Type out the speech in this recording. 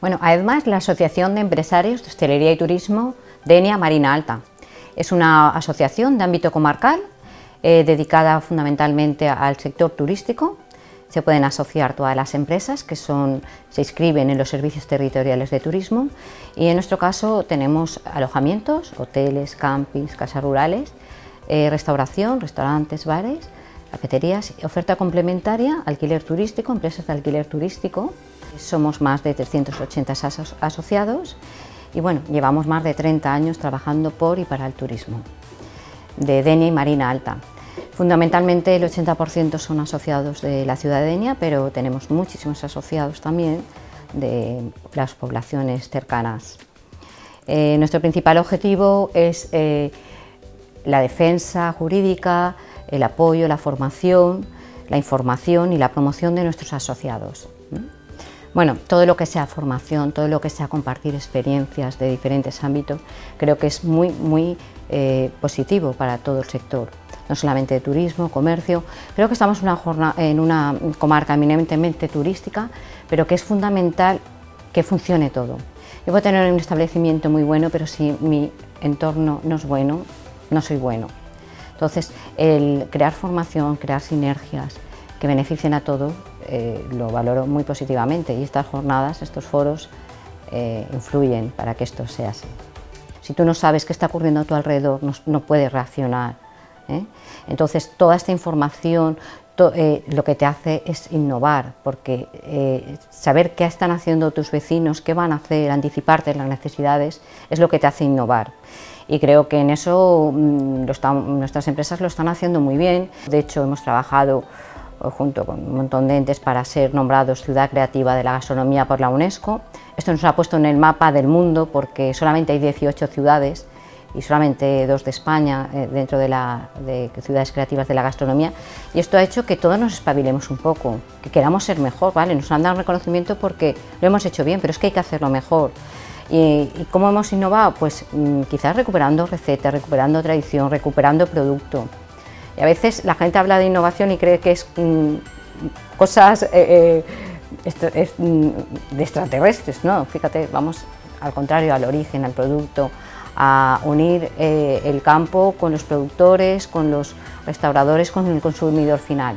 Bueno, además la Asociación de Empresarios de Hostelería y Turismo Denia Marina Alta. Es una asociación de ámbito comarcal eh, dedicada fundamentalmente al sector turístico. Se pueden asociar todas las empresas que son, se inscriben en los servicios territoriales de turismo y en nuestro caso tenemos alojamientos, hoteles, campings, casas rurales, eh, restauración, restaurantes, bares, cafeterías, oferta complementaria, alquiler turístico, empresas de alquiler turístico. Somos más de 380 asociados y bueno, llevamos más de 30 años trabajando por y para el turismo de Denia y Marina Alta. Fundamentalmente el 80% son asociados de la ciudad de Denia, pero tenemos muchísimos asociados también de las poblaciones cercanas. Eh, nuestro principal objetivo es eh, la defensa jurídica, el apoyo, la formación, la información y la promoción de nuestros asociados. Bueno, todo lo que sea formación, todo lo que sea compartir experiencias de diferentes ámbitos, creo que es muy, muy eh, positivo para todo el sector, no solamente de turismo, comercio. Creo que estamos una, en una comarca eminentemente turística, pero que es fundamental que funcione todo. Yo puedo tener un establecimiento muy bueno, pero si mi entorno no es bueno, no soy bueno. Entonces, el crear formación, crear sinergias que beneficien a todo, eh, lo valoro muy positivamente y estas jornadas, estos foros, eh, influyen para que esto sea así. Si tú no sabes qué está ocurriendo a tu alrededor, no, puedes reaccionar. ¿eh? Entonces, toda esta información lo que te hace es innovar, porque saber qué están haciendo tus vecinos, qué van a hacer, anticiparte las necesidades, es lo que te hace innovar y creo que en eso mm, nuestras empresas lo están haciendo muy bien. De hecho, hemos trabajado eh, junto con un montón de entes para ser nombrados Ciudad Creativa de la Gastronomía por la UNESCO. Esto nos ha puesto en el mapa del mundo porque solamente hay 18 ciudades y solamente dos de España eh, dentro de, la, de ciudades creativas de la gastronomía y esto ha hecho que todos nos espabilemos un poco, que queramos ser mejor, ¿vale? Nos han dado reconocimiento porque lo hemos hecho bien, pero es que hay que hacerlo mejor. ¿Y, cómo hemos innovado? Pues mm, quizás recuperando recetas, recuperando tradición, recuperando producto. Y a veces la gente habla de innovación y cree que es mm, cosas eh, eh, mm, de extraterrestres, ¿no? Fíjate, vamos al contrario, al origen, al producto, a unir eh, el campo con los productores, con los restauradores, con el consumidor final.